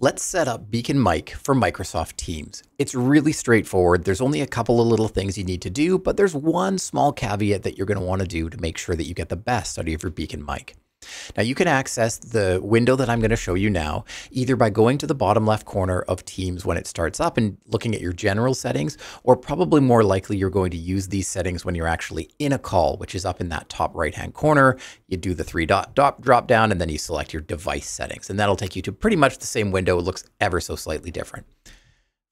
Let's set up BEACN Mic for Microsoft Teams. It's really straightforward. There's only a couple of little things you need to do, but there's one small caveat that you're going to want to do to make sure that you get the best out of your BEACN Mic. Now you can access the window that I'm going to show you now either by going to the bottom left corner of Teams when it starts up and looking at your general settings, or probably more likely you're going to use these settings when you're actually in a call, which is up in that top right hand corner. You do the three dot, dot drop down and then you select your device settings and that'll take you to pretty much the same window. It looks ever so slightly different.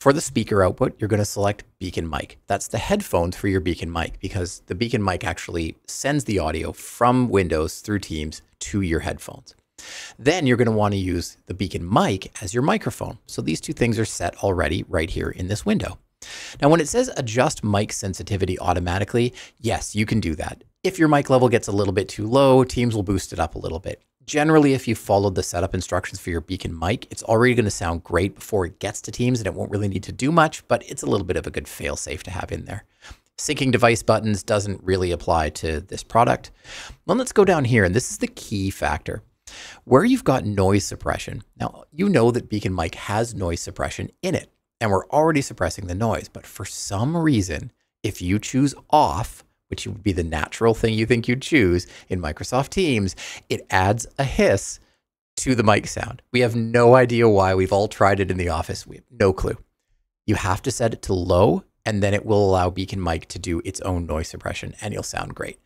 For the speaker output, you're going to select BEACN Mic. That's the headphones for your BEACN Mic because the BEACN Mic actually sends the audio from Windows through Teams to your headphones. Then you're going to want to use the BEACN Mic as your microphone. So these two things are set already right here in this window. Now, when it says adjust mic sensitivity automatically, yes, you can do that. If your mic level gets a little bit too low, Teams will boost it up a little bit. Generally, if you followed the setup instructions for your BEACN mic, it's already going to sound great before it gets to Teams and it won't really need to do much, but it's a little bit of a good fail safe to have in there. Syncing device buttons doesn't really apply to this product. Well, let's go down here, and this is the key factor. Where you've got noise suppression. Now, you know that BEACN Mic has noise suppression in it, and we're already suppressing the noise, but for some reason, if you choose off, which would be the natural thing you think you'd choose in Microsoft Teams, it adds a hiss to the mic sound. We have no idea why. We've all tried it in the office. We have no clue. You have to set it to low, and then it will allow BEACN Mic to do its own noise suppression, and you'll sound great.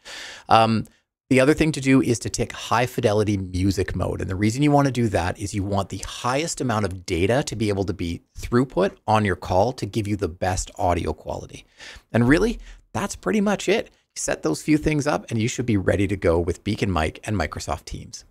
Um, the other thing to do is to tick high fidelity music mode. And the reason you want to do that is you want the highest amount of data to be able to be throughput on your call to give you the best audio quality. And really, that's pretty much it. Set those few things up and you should be ready to go with BEACN Mic and Microsoft Teams.